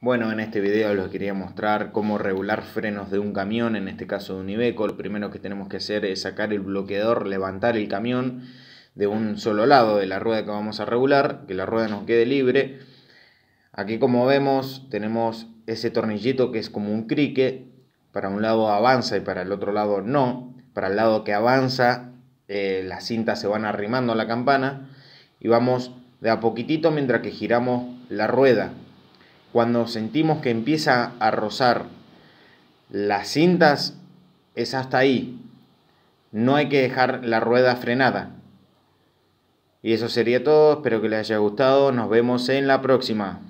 Bueno, en este video les quería mostrar cómo regular frenos de un camión, en este caso de un Iveco. Lo primero que tenemos que hacer es sacar el bloqueador, levantar el camión de un solo lado de la rueda que vamos a regular, que la rueda nos quede libre. Aquí como vemos tenemos ese tornillito que es como un crique, para un lado avanza y para el otro lado no. Para el lado que avanza eh, las cintas se van arrimando a la campana y vamos de a poquitito mientras que giramos la rueda cuando sentimos que empieza a rozar las cintas, es hasta ahí. No hay que dejar la rueda frenada. Y eso sería todo, espero que les haya gustado, nos vemos en la próxima.